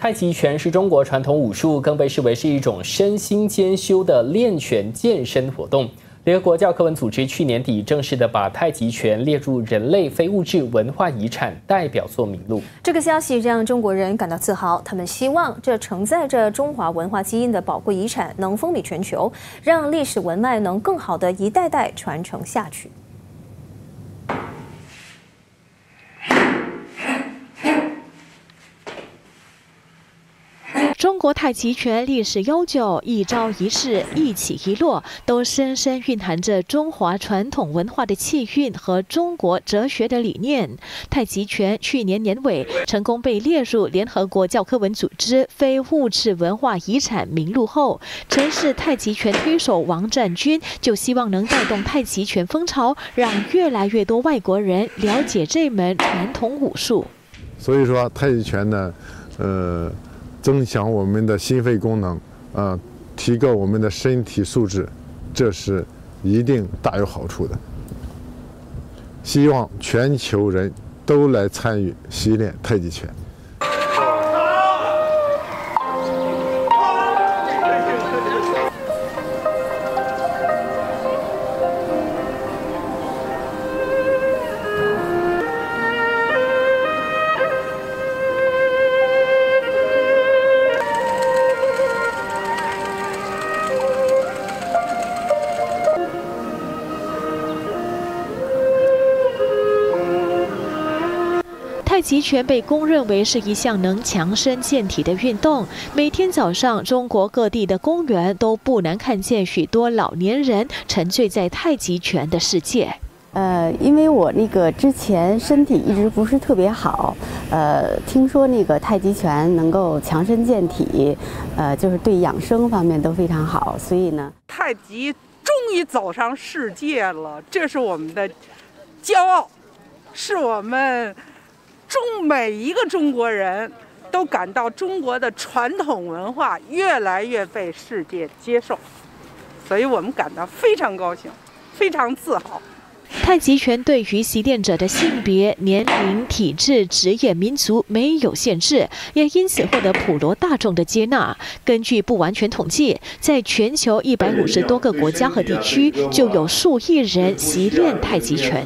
太极拳是中国传统武术，更被视为是一种身心兼修的练拳健身活动。联合国教科文组织去年底正式的把太极拳列入人类非物质文化遗产代表作名录。这个消息让中国人感到自豪，他们希望这承载着中华文化基因的宝贵遗产能风靡全球，让历史文脉能更好的一代代传承下去。中国太极拳历史悠久，一招一式、一起一落，都深深蕴含着中华传统文化的气韵和中国哲学的理念。太极拳去年年尾成功被列入联合国教科文组织非物质文化遗产名录后，曾是太极拳推手王占军就希望能带动太极拳风潮，让越来越多外国人了解这门传统武术。所以说，太极拳呢，呃。增强我们的心肺功能，啊，提高我们的身体素质，这是一定大有好处的。希望全球人都来参与习练太极拳。太极拳被公认为是一项能强身健体的运动。每天早上，中国各地的公园都不难看见许多老年人沉醉在太极拳的世界。呃，因为我那个之前身体一直不是特别好，呃，听说那个太极拳能够强身健体，呃，就是对养生方面都非常好，所以呢，太极终于走上世界了，这是我们的骄傲，是我们。中每一个中国人都感到中国的传统文化越来越被世界接受，所以我们感到非常高兴，非常自豪。太极拳对于习练者的性别、年龄、体质、职业、民族没有限制，也因此获得普罗大众的接纳。根据不完全统计，在全球一百五十多个国家和地区，就有数亿人习练太极拳。